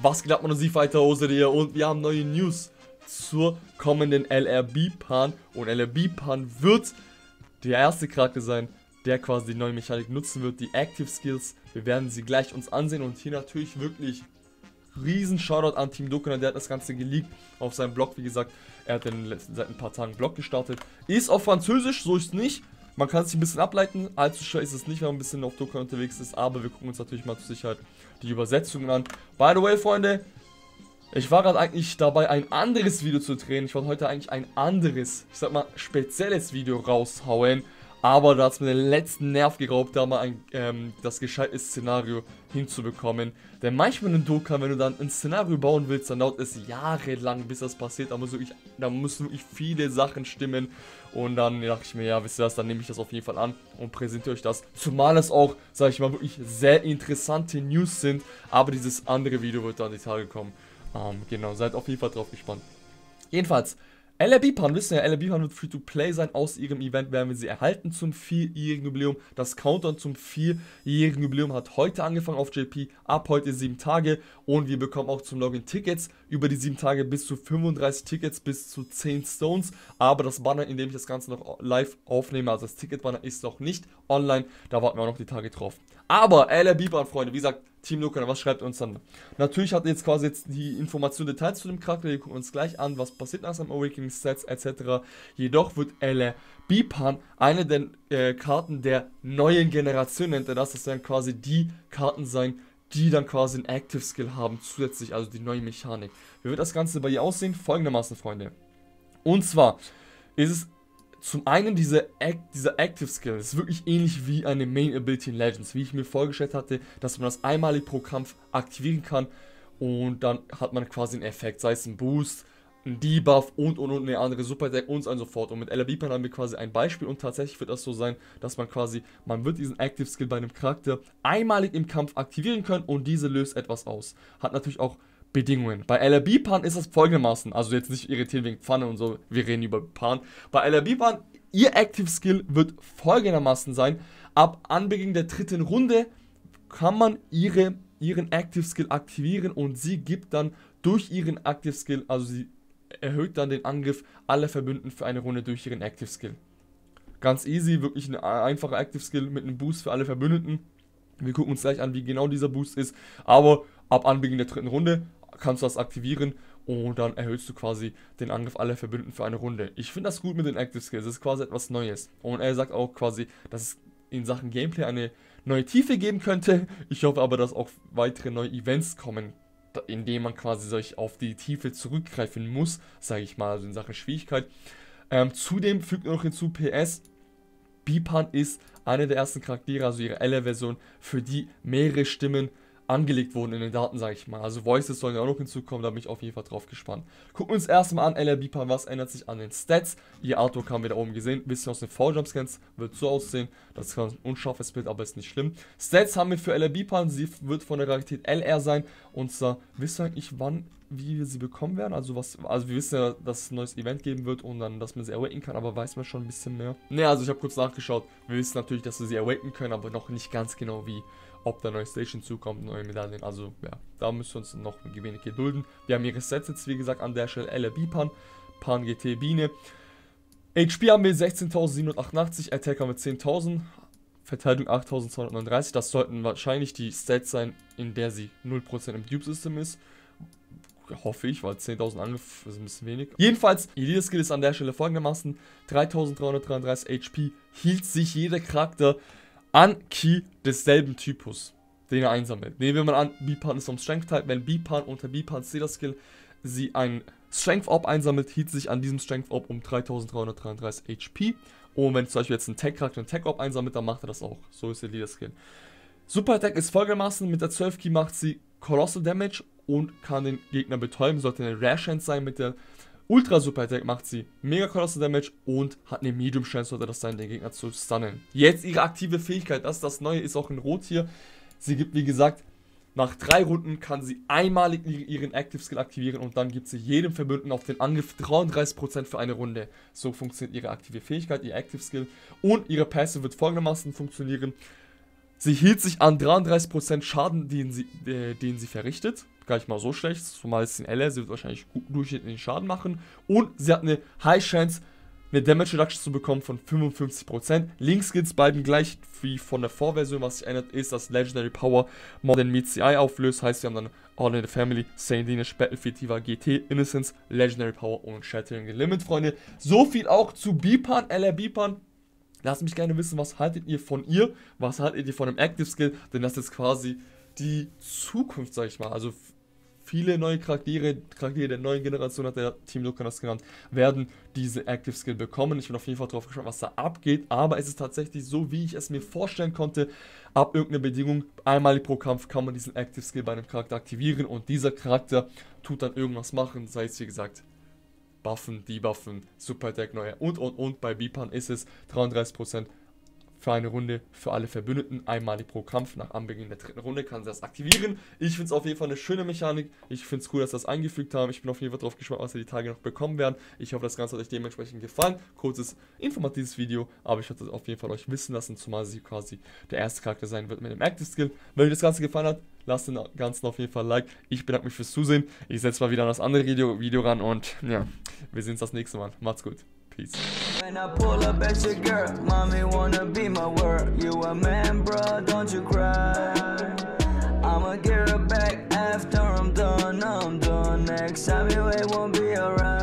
Was geht ab, meine Sie-Fighter-Hose hier und wir haben neue News zur kommenden LRB-Pan und LRB-Pan wird der erste Charakter sein, der quasi die neue Mechanik nutzen wird, die Active Skills. Wir werden sie gleich uns ansehen und hier natürlich wirklich riesen Shoutout an Team Dokuna, der hat das Ganze geleakt auf seinem Blog, wie gesagt, er hat den letzten, seit ein paar Tagen Blog gestartet. Ist auf Französisch, so ist es nicht. Man kann sich ein bisschen ableiten, allzu schwer ist es nicht, wenn man ein bisschen auf Dokkan unterwegs ist, aber wir gucken uns natürlich mal zur Sicherheit die Übersetzungen an. By the way, Freunde, ich war gerade eigentlich dabei, ein anderes Video zu drehen. Ich wollte heute eigentlich ein anderes, ich sag mal, spezielles Video raushauen. Aber da hat es mir den letzten Nerv geraubt, da mal ein, ähm, das gescheite Szenario hinzubekommen. Denn manchmal in Dokkan, wenn du dann ein Szenario bauen willst, dann dauert es jahrelang, bis das passiert. Da, muss wirklich, da müssen wirklich viele Sachen stimmen. Und dann dachte ich mir, ja, wisst ihr was, dann nehme ich das auf jeden Fall an und präsentiere euch das. Zumal es auch, sage ich mal, wirklich sehr interessante News sind. Aber dieses andere Video wird dann die Tage kommen. Ähm, genau, seid auf jeden Fall drauf gespannt. Jedenfalls, LRB Pan, wissen ja, LRB Pan wird Free-to-Play sein. Aus ihrem Event werden wir sie erhalten zum 4-jährigen Jubiläum. Das Countdown zum 4-jährigen Jubiläum hat heute angefangen auf JP. Ab heute 7 Tage. Und wir bekommen auch zum Login Tickets über die 7 Tage bis zu 35 Tickets, bis zu 10 Stones. Aber das Banner, in dem ich das Ganze noch live aufnehme, also das Ticket-Banner ist noch nicht online. Da warten wir auch noch die Tage drauf. Aber LRB Pan, Freunde, wie gesagt, Team Lucan, was schreibt uns dann? Natürlich hat jetzt quasi jetzt die Information Details zu dem Charakter, wir gucken uns gleich an, was passiert nach seinem Awakening Sets etc. Jedoch wird LR Bipan eine der äh, Karten der neuen Generation, nennt er das, das werden quasi die Karten sein, die dann quasi einen Active Skill haben, zusätzlich, also die neue Mechanik. Wie wird das Ganze bei ihr aussehen? Folgendermaßen, Freunde. Und zwar ist es zum einen diese Act, dieser Active Skill ist wirklich ähnlich wie eine Main Ability in Legends, wie ich mir vorgestellt hatte, dass man das einmalig pro Kampf aktivieren kann und dann hat man quasi einen Effekt, sei es ein Boost, ein Debuff und und und eine andere Super Deck und so und so fort. Und mit LRB Pan haben wir quasi ein Beispiel und tatsächlich wird das so sein, dass man quasi, man wird diesen Active Skill bei einem Charakter einmalig im Kampf aktivieren können und diese löst etwas aus. Hat natürlich auch Bedingungen. Bei LRB Pan ist es folgendermaßen, also jetzt nicht irritieren wegen Pfanne und so, wir reden über Pan. Bei LRB Pan, ihr Active Skill wird folgendermaßen sein, ab Anbeginn der dritten Runde kann man ihre, ihren Active Skill aktivieren und sie gibt dann durch ihren Active Skill, also sie erhöht dann den Angriff aller Verbündeten für eine Runde durch ihren Active Skill. Ganz easy, wirklich ein einfacher Active Skill mit einem Boost für alle Verbündeten. Wir gucken uns gleich an, wie genau dieser Boost ist. Aber ab Anbeginn der dritten Runde kannst du das aktivieren und dann erhöhst du quasi den Angriff aller Verbündeten für eine Runde. Ich finde das gut mit den Active Skills, das ist quasi etwas Neues. Und er sagt auch quasi, dass es in Sachen Gameplay eine neue Tiefe geben könnte. Ich hoffe aber, dass auch weitere neue Events kommen, in denen man quasi sich auf die Tiefe zurückgreifen muss, sage ich mal, also in Sachen Schwierigkeit. Ähm, zudem fügt er noch hinzu, PS, Bipan ist eine der ersten Charaktere, also ihre L-Version, für die mehrere Stimmen angelegt wurden in den Daten, sage ich mal. Also Voices sollen ja auch noch hinzukommen, da bin ich auf jeden Fall drauf gespannt. Gucken wir uns erstmal an, LRB Pan, was ändert sich an den Stats? Ihr Artwork haben wir da oben gesehen, bisschen aus den V-Jump-Scans, wird so aussehen. Das ist ein unscharfes Bild, aber ist nicht schlimm. Stats haben wir für LRB Pan, sie wird von der Rarität LR sein. Und zwar, wisst ihr eigentlich, wann, wie wir sie bekommen werden? Also was, also wir wissen ja, dass es ein neues Event geben wird und dann, dass man sie awaken kann, aber weiß man schon ein bisschen mehr? Ne, also ich habe kurz nachgeschaut. Wir wissen natürlich, dass wir sie awaken können, aber noch nicht ganz genau wie ob da neue Station zukommt, neue Medaillen. Also ja, da müssen wir uns noch ein wenig gedulden. Wir haben ihre Sets jetzt, wie gesagt, an der Stelle LRB Pan, Pan GT Biene. HP haben wir 16.788, Attack haben wir 10.000, Verteidigung 8.239. Das sollten wahrscheinlich die Stats sein, in der sie 0% im Dupe-System ist. Hoffe ich, weil 10.000 Angriff ist ein bisschen wenig. Jedenfalls, jeder Skill ist an der Stelle folgendermaßen. 3.333 HP hielt sich jeder Charakter an Key desselben Typus, den er einsammelt. Nehmen wir mal an, B-Pan ist vom Strength-Type. Wenn B-Pan unter B-Pan Stealer Skill sie ein Strength-Orb einsammelt, hielt sich an diesem Strength-Orb um 3333 HP. Und wenn zum Beispiel jetzt ein Tech-Charakter ein Tech-Orb einsammelt, dann macht er das auch. So ist der Leader-Skill. Super Attack ist folgendermaßen, mit der 12 Key macht sie Colossal Damage und kann den Gegner betäuben. Sollte eine Rare Chance sein mit der Ultra Super Attack macht sie Mega Colossal Damage und hat eine Medium Chance, sollte das sein, den Gegner zu stunnen. Jetzt ihre aktive Fähigkeit, das ist das Neue, ist auch in Rot hier. Sie gibt, wie gesagt, nach drei Runden kann sie einmalig ihren Active Skill aktivieren und dann gibt sie jedem Verbündeten auf den Angriff 33% für eine Runde. So funktioniert ihre aktive Fähigkeit, ihr Active Skill. Und ihre Passive wird folgendermaßen funktionieren. Sie hielt sich an 33% Schaden, den sie, äh, den sie verrichtet gar nicht mal so schlecht, zumal es in LR, sie wird wahrscheinlich gut durchschnittlichen Schaden machen. Und sie hat eine High Chance, eine Damage Reduction zu bekommen von 55%. Link-Skills bleiben gleich wie von der Vorversion. Was sich ändert, ist, dass Legendary Power Modern Meets CI auflöst. Heißt, wir haben dann All in the Family, Saint Dinish, Battlefield Tiva, GT, Innocence, Legendary Power und Shattering Limit, Freunde. So viel auch zu Bipan, LR Bipan. Lasst mich gerne wissen, was haltet ihr von ihr? Was haltet ihr von dem Active Skill? Denn das ist quasi die Zukunft, sag ich mal. Also viele neue Charaktere, Charaktere der neuen Generation, hat der Team Lucan das genannt, werden diese Active Skill bekommen. Ich bin auf jeden Fall drauf gespannt, was da abgeht. Aber es ist tatsächlich so, wie ich es mir vorstellen konnte. Ab irgendeiner Bedingung, einmalig pro Kampf, kann man diesen Active Skill bei einem Charakter aktivieren und dieser Charakter tut dann irgendwas machen. Sei es, wie gesagt, Buffen, Debuffen, Super Attack neue und und und. Bei Bipan ist es 33% für eine Runde für alle Verbündeten, einmalig pro Kampf. Nach Anbeginn der dritten Runde kann sie das aktivieren. Ich finde es auf jeden Fall eine schöne Mechanik. Ich finde es cool, dass sie das eingefügt haben. Ich bin auf jeden Fall drauf gespannt, was wir die Tage noch bekommen werden. Ich hoffe, das Ganze hat euch dementsprechend gefallen. Kurzes, informatives Video, aber ich wollte auf jeden Fall euch wissen lassen, zumal sie quasi der erste Charakter sein wird mit dem Active Skill. Wenn euch das Ganze gefallen hat, lasst den Ganzen auf jeden Fall Like. Ich bedanke mich fürs Zusehen. Ich setze mal wieder an das andere Video, Video ran und ja, wir sehen uns das nächste Mal. Macht's gut. Peace. When I pull up at your girl, mommy wanna be my world. You a man, bro? don't you cry. I'ma get her back after I'm done, I'm done. Next time you ain't won't be around.